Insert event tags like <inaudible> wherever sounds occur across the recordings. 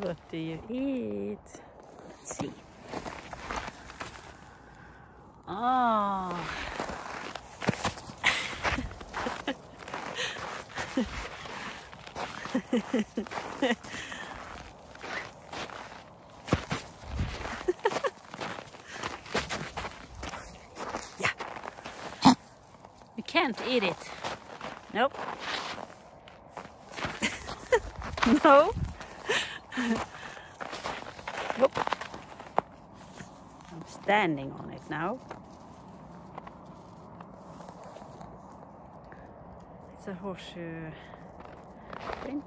what do you eat? Let's see. Oh. <laughs> yeah. You can't eat it. Nope. <laughs> no. nope. I'm standing on it now. It's a horseshoe print.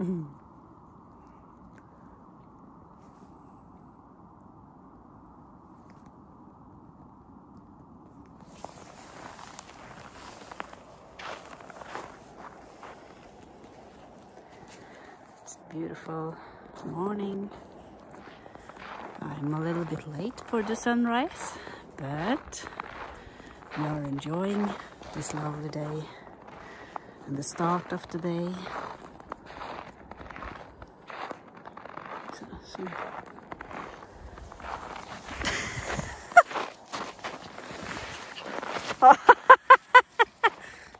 Mm. Beautiful morning. I'm a little bit late for the sunrise, but we are enjoying this lovely day and the start of the day. So, so.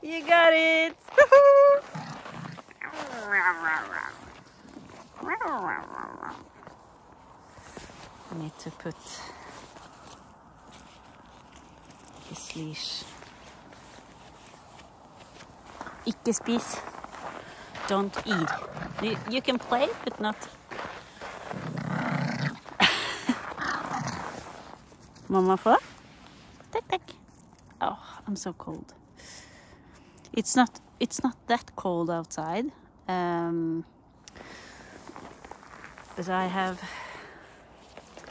you got it! I need to put this leash. Ikke spis. Don't eat. You, you can play, but not. <laughs> Mamma få? Tack, tack. Oh, I'm so cold. It's not. It's not that cold outside. Um, but I have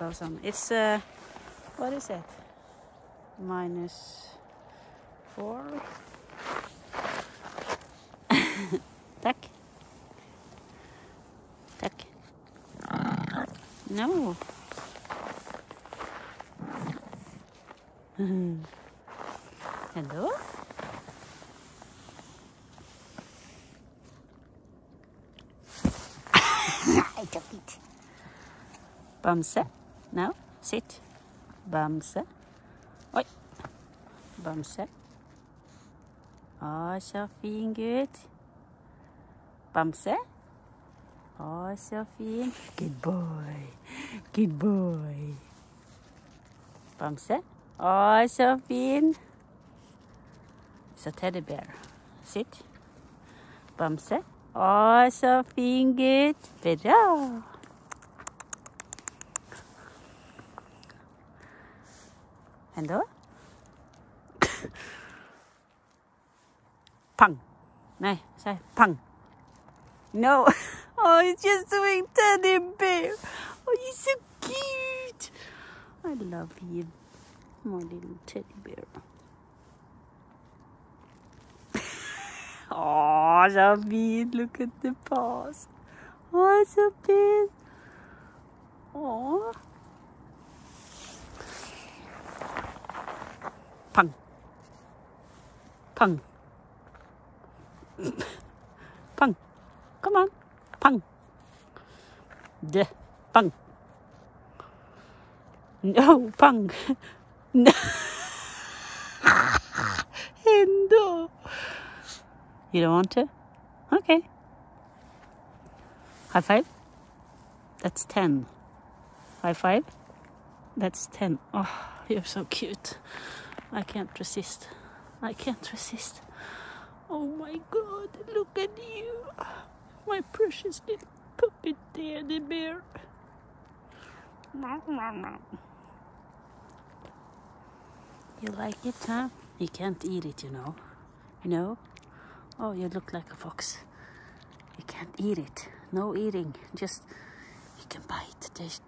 on. It's uh, what is it? Minus four. <laughs> Tack. Tack. No. <laughs> Hello? <laughs> I took it. Bamse. No, sit. Bamse. Oi. Bamse. Å, så good. Å, så fin. Good boy. Good boy. Å, så fin. It's a teddy bear. Sit. Bamse. Å, så good. gutt. Bra. Ändå? <coughs> pang. No. <laughs> Oh, he's just doing teddy bear. Oh, you're so cute. I love you, my little teddy bear. <laughs> Oh, fint. Look at the paws. Oh, så fint. Oh. Pang. Pang. Pang. Come on. Pang. De. Pang. No, pang. No. <laughs> Ändå. You don't want to? Okay. High five. That's 10. High five. That's 10. Oh, you're so cute. I can't resist. I can't resist. Oh my god, look at you. My precious little puppy teddy bear. You like it, huh? You can't eat it, you know. You know? Oh, you look like a fox. You can't eat it. No eating. Just, you can bite. Just.